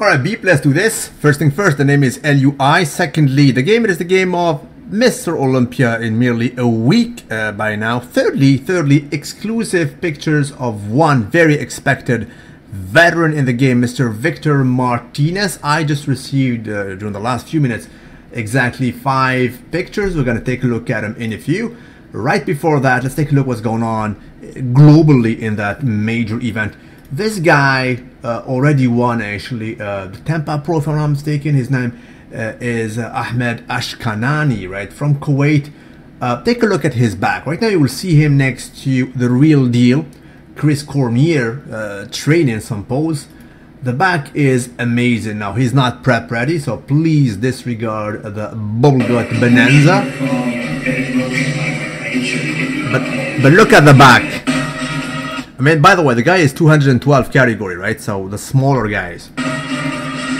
Alright, beep, let's do this. First thing first, the name is LUI. Secondly, the game is the game of Mr. Olympia in merely a week uh, by now. Thirdly, thirdly, exclusive pictures of one very expected veteran in the game, Mr. Victor Martinez. I just received uh, during the last few minutes exactly five pictures. We're going to take a look at them in a few. Right before that, let's take a look what's going on globally in that major event. This guy uh, already won actually uh, the Tampa Pro, if I'm not mistaken. His name uh, is uh, Ahmed Ashkanani, right, from Kuwait. Uh, take a look at his back. Right now, you will see him next to the real deal, Chris Cormier, uh, training some pose. The back is amazing. Now, he's not prep ready, so please disregard the bubblegut bonanza. But, but look at the back. I mean, by the way, the guy is 212 category, right? So the smaller guys.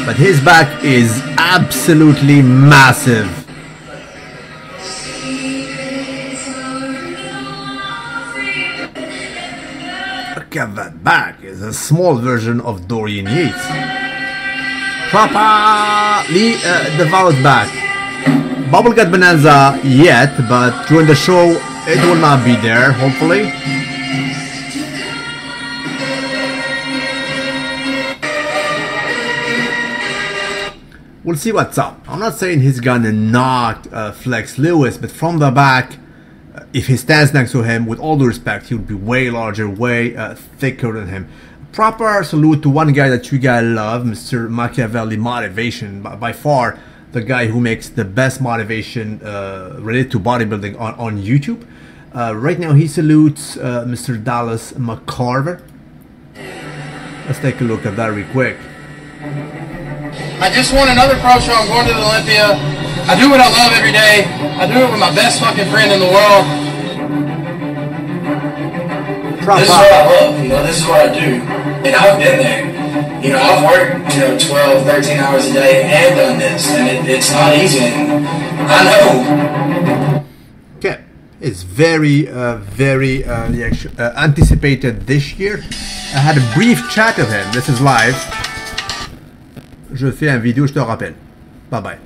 But his back is absolutely massive. Look at that back. It's a small version of Dorian Yates. Properly uh, developed back. Bubblegut Bonanza yet, but during the show it will not be there, hopefully. We'll see what's up. I'm not saying he's gonna knock uh, Flex Lewis, but from the back, uh, if he stands next to him, with all due respect, he would be way larger, way uh, thicker than him. Proper salute to one guy that you guys love, Mr. Machiavelli Motivation, by, by far the guy who makes the best motivation uh, related to bodybuilding on, on YouTube. Uh, right now, he salutes Mr. Dallas McCarver. Let's take a look at that real quick. I just won another pro show. I'm going to the Olympia. I do what I love every day. I do it with my best fucking friend in the world. This is what I love, you know, this is what I do. And I've been there. You know, I've worked, you know, 12, 13 hours a day and done this. And it, it's not easy. And I know. Okay, it's very, uh, very uh, uh, anticipated this year. I had a brief chat with him. This is live. Je fais un vidéo, je te rappelle. Bye bye.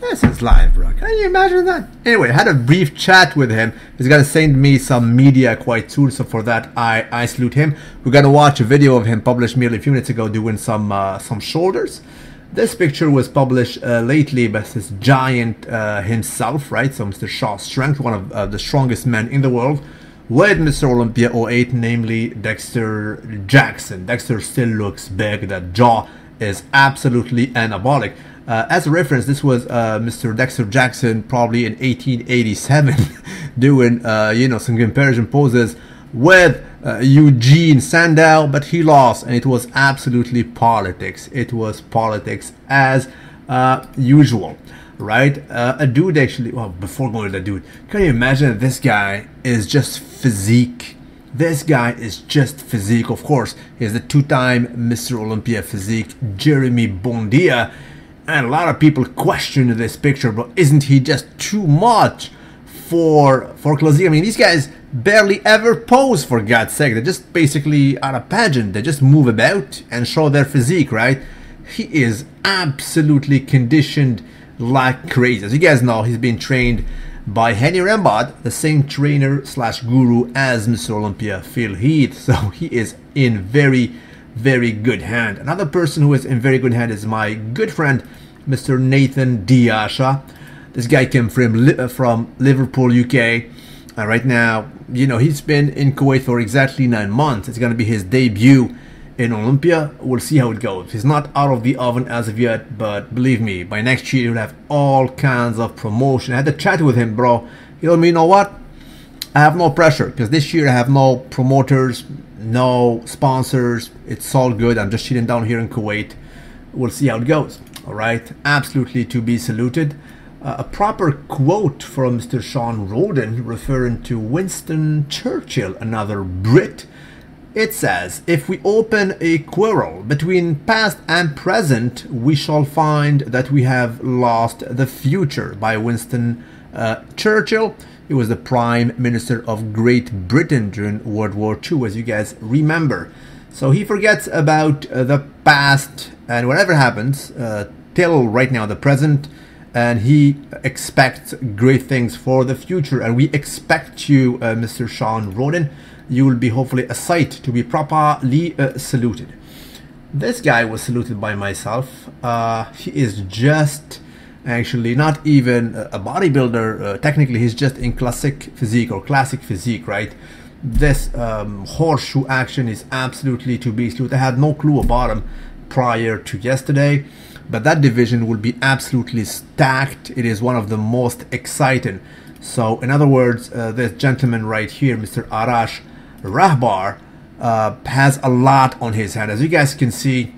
This is live, bro. Can you imagine that? Anyway, I had a brief chat with him. He's gonna send me some media quite soon, so for that I, I salute him. We're gonna watch a video of him published merely a few minutes ago doing some uh, some shoulders. This picture was published uh, lately by this giant uh, himself, right? So Mr. Shaw Strength, one of uh, the strongest men in the world, with Mr. Olympia 08, namely Dexter Jackson. Dexter still looks big. That jaw is absolutely anabolic. Uh, as a reference, this was uh, Mr. Dexter Jackson probably in 1887 doing, uh, you know, some comparison poses with uh, Eugene Sandow, but he lost, and it was absolutely politics. It was politics as uh, usual, right? Uh, a dude actually, well, before going to the dude, can you imagine this guy is just physique? This guy is just physique, of course. He's the two time Mr. Olympia physique, Jeremy Buendia. And a lot of people question this picture, but isn't he just too much for for Clausy? I mean, these guys barely ever pose for God's sake. They're just basically on a pageant. They just move about and show their physique, right? He is absolutely conditioned like crazy. As you guys know, he's been trained by Hany Rambod, the same trainer slash guru as Mr. Olympia, Phil Heath. So he is in very, very good hand. Another person who is in very good hand is my good friend, Mr. Nathan De Asha. This guy came from uh, from Liverpool, UK. Uh, right now, you know, he's been in Kuwait for exactly nine months. It's going to be his debut in Olympia. We'll see how it goes. He's not out of the oven as of yet, but believe me, by next year he'll have all kinds of promotion. I had a chat with him, bro. He told me, you know what? I have no pressure because this year I have no promoters, no sponsors. It's all good. I'm just chilling down here in Kuwait. We'll see how it goes. All right, absolutely to be saluted. Uh, a proper quote from Mr. Shawn Rhoden referring to Winston Churchill, another Brit. It says, If we open a quarrel between past and present, we shall find that we have lost the future. By Winston uh, Churchill. He was the Prime Minister of Great Britain during World War II, as you guys remember. So he forgets about uh, the past and whatever happens uh, till right now, the present, and he expects great things for the future. And we expect you, uh, Mr. Shawn Rhoden. You will be hopefully a sight to be properly uh, saluted. This guy was saluted by myself. Uh, he is just actually not even a bodybuilder. Uh, technically, he's just in classic physique or classic physique, right? This um, horseshoe action is absolutely to be saluted. I had no clue about him prior to yesterday, but that division will be absolutely stacked. It is one of the most exciting. So, in other words, uh, this gentleman right here, Mr. Arash Rahbar, uh, has a lot on his hand. As you guys can see,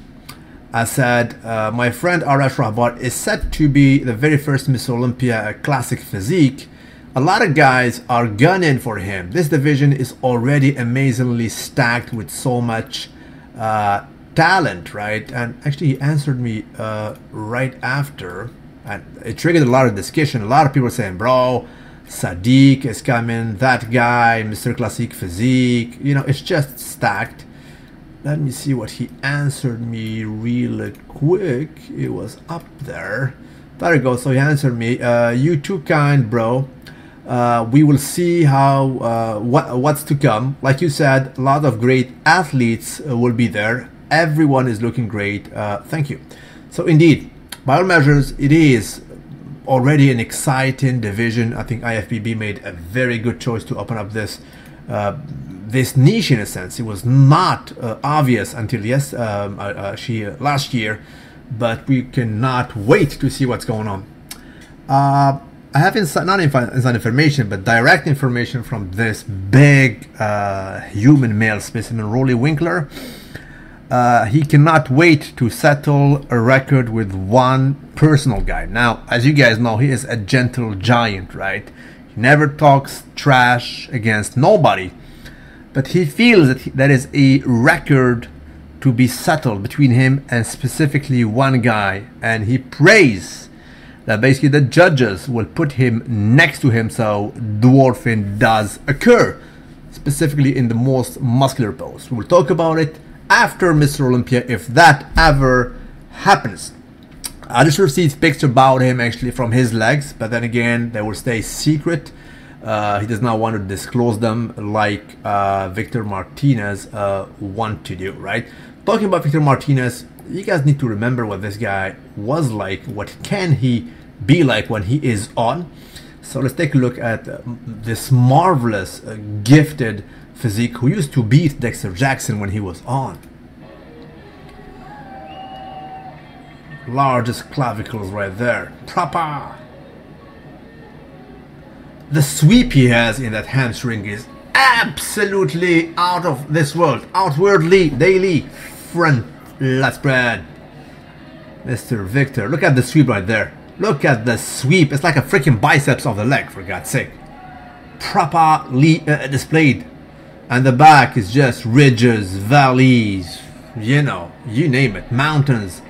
I said uh, my friend Arash Rahbar is said to be the very first Miss Olympia Classic Physique. A lot of guys are gunning for him. This division is already amazingly stacked with so much uh, talent, right? And actually, he answered me uh, right after, and it triggered a lot of discussion. A lot of people saying, "Bro, Sadik is coming, that guy, Mr. Classic Physique. You know, it's just stacked. Let me see what he answered me really quick. It was up there. There you go. So he answered me. Uh, you too kind, bro. Uh, we will see how uh, what what's to come. Like you said, a lot of great athletes uh, will be there. Everyone is looking great. Uh, thank you. So indeed, by all measures, it is already an exciting division. I think IFBB made a very good choice to open up this uh, this niche in a sense. It was not uh, obvious until yes, um, uh, uh she uh, last year, but we cannot wait to see what's going on. Uh, I have inside, not inside information, but direct information from this big human male specimen, Roelly Winklaar. Uh, he cannot wait to settle a record with one personal guy. Now, as you guys know, he is a gentle giant, right? He never talks trash against nobody, but he feels that he, that is a record to be settled between him and specifically one guy, and he prays that basically the judges will put him next to him so dwarfing does occur, specifically in the most muscular pose. We'll talk about it after Mr. Olympia if that ever happens. I just received pictures about him actually from his legs, but then again, they will stay secret. Uh, he does not want to disclose them like uh, Victor Martinez uh, want to do, right? Talking about Victor Martinez, you guys need to remember what this guy was like. What can he be like when he is on? So let's take a look at uh, this marvelous, uh, gifted physique who used to beat Dexter Jackson when he was on. Largest clavicles right there. Proper. The sweep he has in that hamstring is absolutely out of this world. Outwardly, daily, front, let's spread. Mr. Victor, look at the sweep right there. Look at the sweep. It's like a freaking biceps of the leg, for God's sake. Properly uh, displayed and the back is just ridges, valleys, you know, you name it, mountains.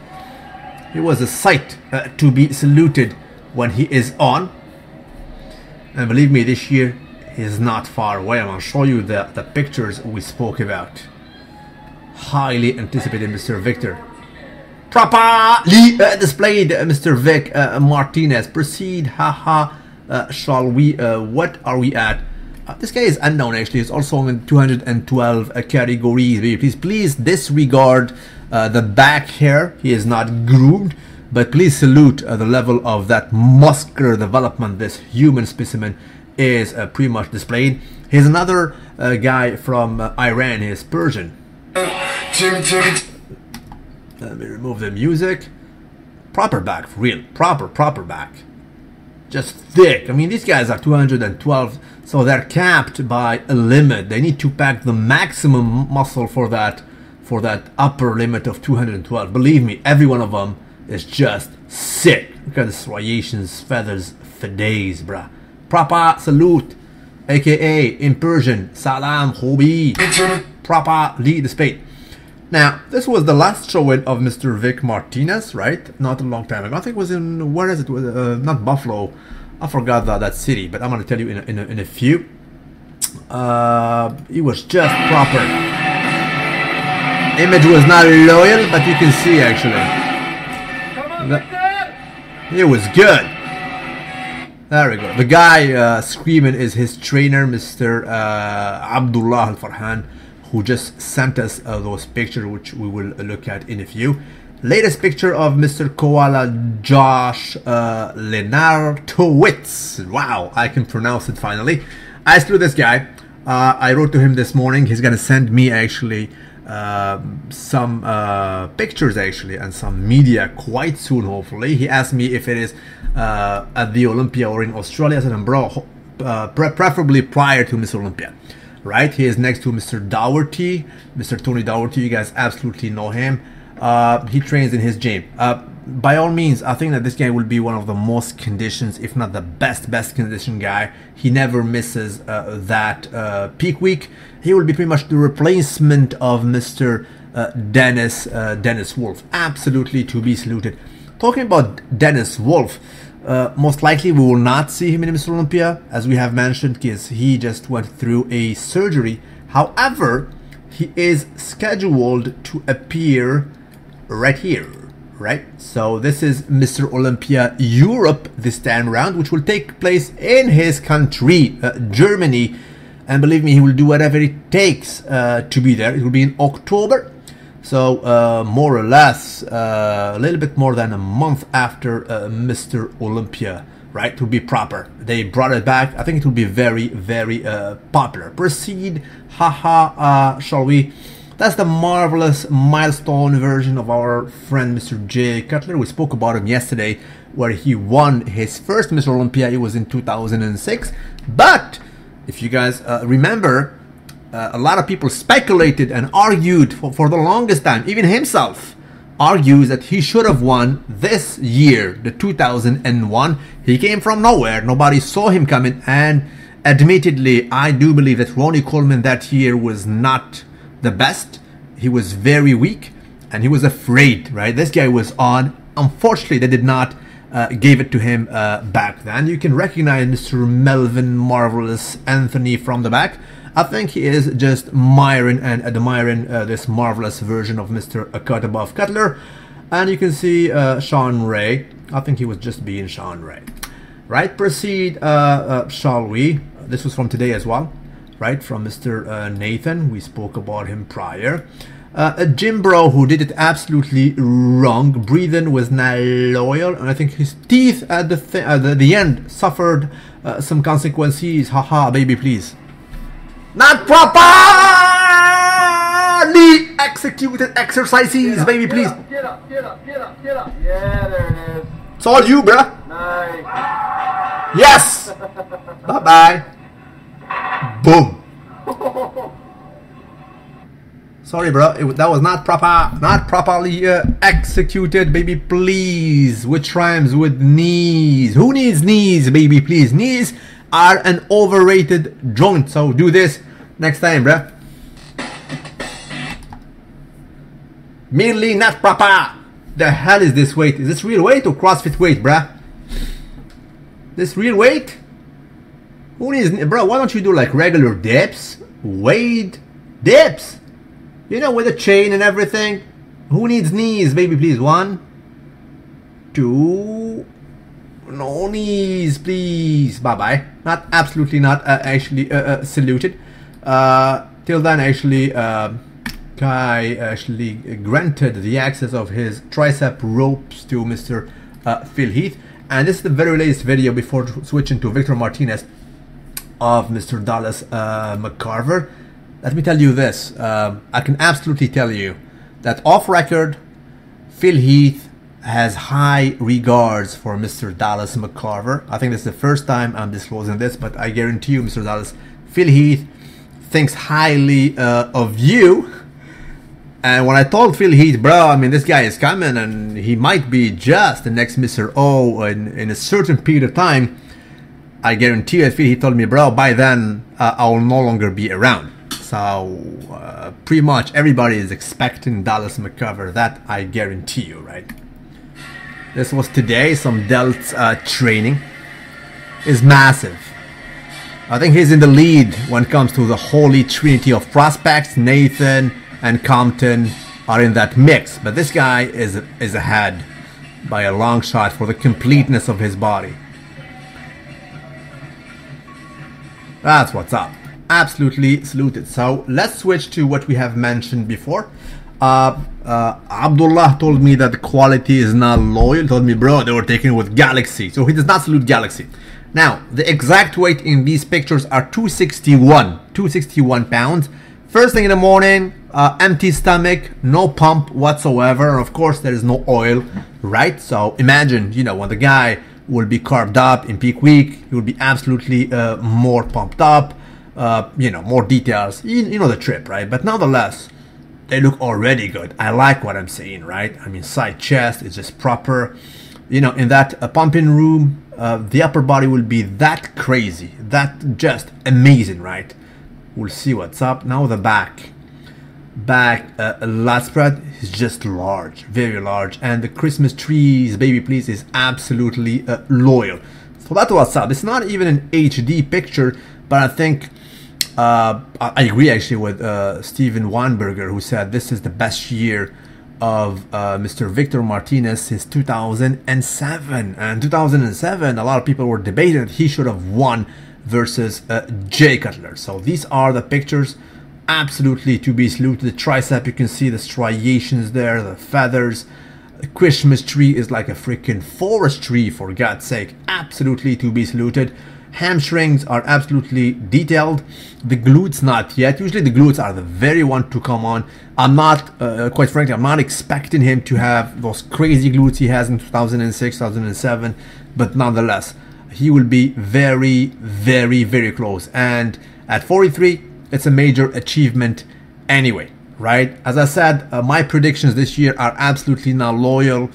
It was a sight uh, to be saluted when he is on. And believe me, this year is not far away. I'm going to show you the, the pictures we spoke about. Highly anticipated Mr. Victor. Properly uh, displayed uh, Mr. Vic uh, Martinez. Proceed, haha. Uh, shall we? Uh, what are we at? This guy is unknown actually. He's also in 212 uh, category. Please, please disregard the back hair. He is not groomed, but please salute uh, the level of that muscular development this human specimen is uh, pretty much displayed. Here's another uh, guy from Iran. He's Persian. Let me remove the music. Proper back, real. Proper, proper back just thick. I mean, these guys are 212, so they're capped by a limit. They need to pack the maximum muscle for that for that upper limit of 212. Believe me, every one of them is just sick. Look at the striations, feathers for days, bruh. Proper salute, aka in Persian, salam hobi. Proper lead the spade. Now, this was the last showing of Mr. Vic Martinez, right? Not a long time ago. I think it was in, where is it? Uh, not Buffalo. I forgot that, that city, but I'm going to tell you in a, in a, in a few. Uh, it was just proper. Image was not loyal, but you can see actually. It was good. There we go. The guy uh, screaming is his trainer, Mr. Uh, Abdullah Al Farhan, who just sent us uh, those pictures, which we will look at in a few. Latest picture of Mr. Koala Josh uh, Lenartowicz. Wow, I can pronounce it finally. I slew this guy. Uh, I wrote to him this morning. He's gonna send me actually uh, some uh, pictures actually and some media quite soon. Hopefully, he asked me if it is uh, at the Olympia or in Australia. I said, bro, uh, pre- preferably prior to Miss Olympia. Right? He is next to Mr. Dougherty, Mr. Tony Dougherty. You guys absolutely know him. Uh, he trains in his gym. Uh, by all means, I think that this guy will be one of the most conditions, if not the best, best condition guy. He never misses uh, that uh, peak week. He will be pretty much the replacement of Mr. Uh, Dennis uh, Dennis Wolf. Absolutely to be saluted. Talking about Dennis Wolf, most likely we will not see him in Mr. Olympia, as we have mentioned, because he just went through a surgery. However, he is scheduled to appear right here right so this is mr olympia europe this time round which will take place in his country uh, germany and believe me he will do whatever it takes uh, to be there it will be in october so uh, more or less uh, a little bit more than a month after uh, mr olympia right to be proper they brought it back i think it will be very very uh, popular proceed haha shall we that's the marvelous milestone version of our friend Mr. Jay Cutler. We spoke about him yesterday, where he won his first Mr. Olympia. It was in 2006. But if you guys uh, remember, uh, a lot of people speculated and argued for, for the longest time, even himself argues that he should have won this year, the 2001. He came from nowhere, nobody saw him coming, and admittedly, I do believe that Ronnie Coleman that year was not the best. He was very weak and he was afraid, right? This guy was on. Unfortunately, they did not uh, give it to him uh, back then. You can recognize Mr. Melvin Marvelous Anthony from the back. I think he is just miring and admiring uh, this marvelous version of Mr. Cut Above Cutler. And you can see uh, Shawn Ray. I think he was just being Shawn Ray. Right, proceed, uh, shall we? This was from today as well right, from Mr. Nathan. We spoke about him prior. Uh, a Gym Bro who did it absolutely wrong. Breathing was not loyal, and I think his teeth at the th- at the, the, end suffered uh, some consequences. Haha, baby, please. Not properly executed exercises, baby, please. Get up, get up, get up, get up, get up. Yeah, there it is. It's all you, bruh. Nice. Yes. bye bye. Boom. Sorry, bro. It, that was not proper, not properly uh, executed, baby. Please, which rhymes with knees? Who needs knees, baby? Please, knees are an overrated joint. So do this next time, bro. Merely not proper. The hell is this weight? Is this real weight or CrossFit weight, bruh? This real weight? Who needs, bro? Why don't you do like regular dips, weight dips? You know, with a chain and everything. Who needs knees, baby? Please, one, two, no knees, please. Bye bye. Not absolutely not uh, actually uh, uh, saluted. Uh, till then, actually, uh, Kai actually granted the access of his tricep ropes to Mr. Uh, Phil Heath. And this is the very latest video before switching to Victor Martinez of Mr. Dallas uh, McCarver. Let me tell you this. Uh, I can absolutely tell you that off record, Phil Heath has high regards for Mr. Dallas McCarver. I think this is the first time I'm disclosing this, but I guarantee you, Mr. Dallas, Phil Heath thinks highly uh, of you. And when I told Phil Heath, bro, I mean, this guy is coming and he might be just the next Mr. O in, in a certain period of time, I guarantee you, Phil Heath told me, bro, by then uh, I will no longer be around. So uh, pretty much everybody is expecting Dallas McCarver. That I guarantee you, right? This was today. Some Delt uh, training is massive. I think he's in the lead when it comes to the holy trinity of prospects: Nathan and Compton are in that mix. But this guy is is ahead by a long shot for the completeness of his body. That's what's up. Absolutely saluted. So let's switch to what we have mentioned before. Uh, uh, Abdullah told me that the quality is not loyal. Told me, bro, they were taken with Galaxy. So he does not salute Galaxy. Now, the exact weight in these pictures are 261, 261 pounds. First thing in the morning, uh, empty stomach, no pump whatsoever. And Of course, there is no oil, right? So imagine, you know, when the guy will be carved up in peak week, he will be absolutely uh, more pumped up, uh, you know, more details. You, you know the trip, right? But nonetheless, they look already good. I like what I'm seeing, right? I mean, side chest is just proper. You know, in that uh, pumping room, uh, the upper body will be that crazy, that just amazing, right? We'll see what's up. Now the back. Back uh, lat spread is just large, very large. And the Christmas trees, baby please, is absolutely uh, loyal. So that's what's up. It's not even an HD picture, but I think uh, I agree actually with uh, Steven Weinberger, who said this is the best year of uh, Mr. Victor Martinez since 2007. And 2007, a lot of people were debating that he should have won versus uh, Jay Cutler. So these are the pictures. Absolutely to be saluted. The tricep, you can see the striations there, the feathers. The Christmas tree is like a freaking forest tree, for God's sake. Absolutely to be saluted. Hamstrings are absolutely detailed. The glutes not yet. Usually the glutes are the very one to come on. I'm not, uh, quite frankly, I'm not expecting him to have those crazy glutes he has in 2006, 2007. But nonetheless, he will be very, very, very close. And at 43, it's a major achievement anyway, right? As I said, uh, my predictions this year are absolutely not loyal,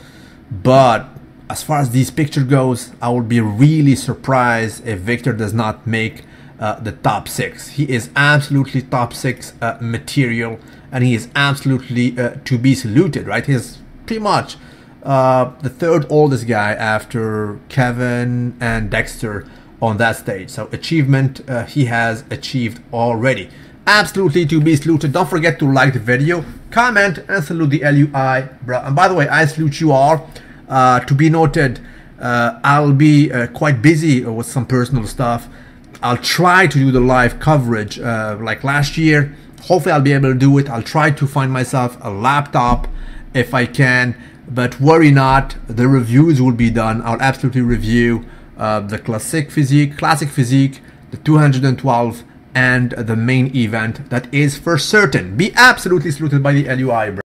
but as far as this picture goes, I would be really surprised if Victor does not make uh, the top six. He is absolutely top six uh, material, and he is absolutely uh, to be saluted, right? He's pretty much uh, the third oldest guy after Kevin and Dexter on that stage. So achievement uh, he has achieved already. Absolutely to be saluted. Don't forget to like the video, comment, and salute the LUI, bro. And by the way, I salute you all. Uh, to be noted, uh, I'll be uh, quite busy with some personal stuff. I'll try to do the live coverage uh, like last year. Hopefully, I'll be able to do it. I'll try to find myself a laptop if I can, but worry not. The reviews will be done. I'll absolutely review uh, the classic physique, classic physique, the 212, and the main event that is for certain. Be absolutely saluted by the LUI.